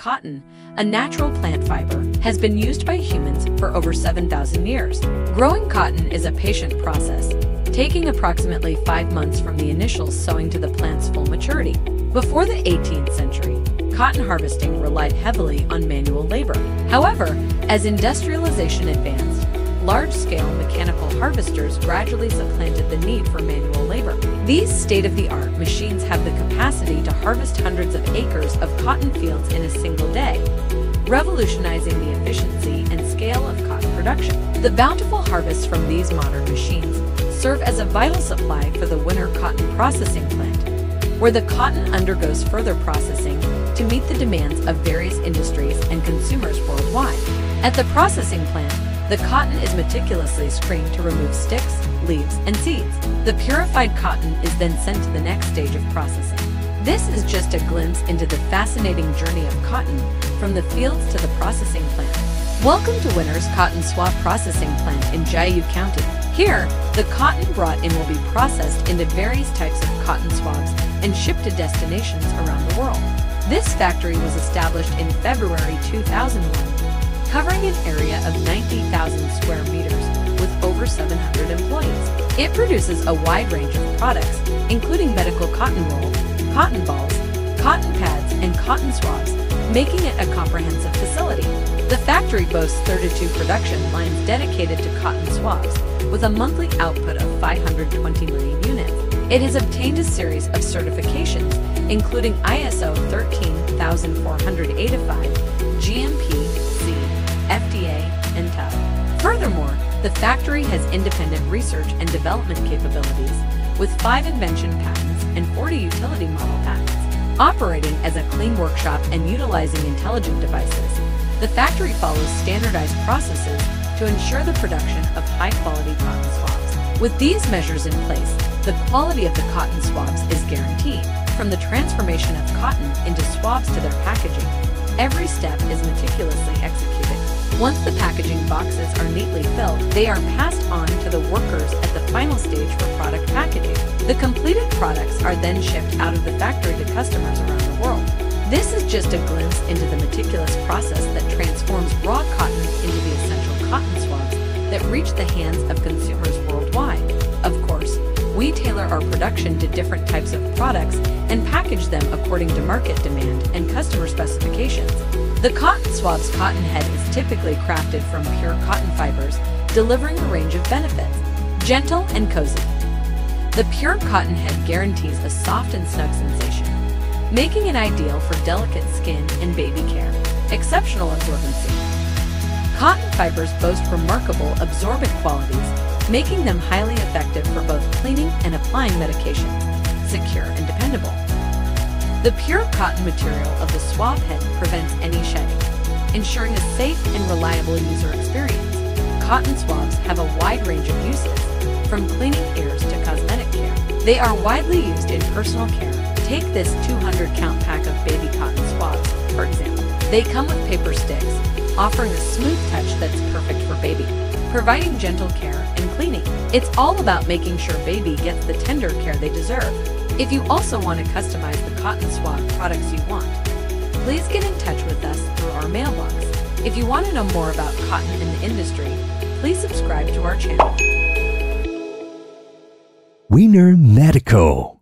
Cotton, a natural plant fiber, has been used by humans for over 7,000 years. Growing cotton is a patient process, taking approximately five months from the initial sowing to the plant's full maturity. Before the 18th century, cotton harvesting relied heavily on manual labor. However, as industrialization advanced, large-scale mechanical harvesters gradually supplanted the need for manual labor. These state-of-the-art machines have the capacity to harvest hundreds of acres of cotton fields in a single day, revolutionizing the efficiency and scale of cotton production. The bountiful harvests from these modern machines serve as a vital supply for the Winner cotton processing plant, where the cotton undergoes further processing to meet the demands of various industries and consumers worldwide. At the processing plant, the cotton is meticulously screened to remove sticks, leaves, and seeds. The purified cotton is then sent to the next stage of processing. This is just a glimpse into the fascinating journey of cotton from the fields to the processing plant. Welcome to Winner's Cotton Swab Processing Plant in Jiayu County. Here, the cotton brought in will be processed into various types of cotton swabs and shipped to destinations around the world. This factory was established in February 2001 covering an area of 90,000 square meters with over 700 employees. It produces a wide range of products, including medical cotton roll, cotton balls, cotton pads, and cotton swabs, making it a comprehensive facility. The factory boasts 32 production lines dedicated to cotton swabs, with a monthly output of 520 million units. It has obtained a series of certifications, including ISO 13485, the factory has independent research and development capabilities with five invention patents and 40 utility model patents. Operating as a clean workshop and utilizing intelligent devices, the factory follows standardized processes to ensure the production of high-quality cotton swabs. With these measures in place, the quality of the cotton swabs is guaranteed. From the transformation of cotton into swabs to their packaging, every step is meticulously executed. Once the packaging boxes are neatly filled, they are passed on to the workers at the final stage for product packaging. The completed products are then shipped out of the factory to customers around the world. This is just a glimpse into the meticulous process that transforms raw cotton into the essential cotton swabs that reach the hands of consumers worldwide. Of course, we tailor our production to different types of products and package them according to market demand and customer specifications. The cotton swab's cotton head is typically crafted from pure cotton fibers, delivering a range of benefits. Gentle and cozy. The pure cotton head guarantees a soft and snug sensation, making it ideal for delicate skin and baby care. Exceptional absorbency. Cotton fibers boast remarkable absorbent qualities, making them highly effective for both cleaning and applying medication. Secure and dependable. The pure cotton material of the swab head prevents any shedding, ensuring a safe and reliable user experience. Cotton swabs have a wide range of uses, from cleaning ears to cosmetic care. They are widely used in personal care. Take this 200 count pack of baby cotton swabs, for example. They come with paper sticks, offering a smooth touch that's perfect for baby, providing gentle care and cleaning. It's all about making sure baby gets the tender care they deserve. If you also want to customize the cotton swab products you want, please get in touch with us through our mailbox. If you want to know more about cotton in the industry, please subscribe to our channel. Winner Medical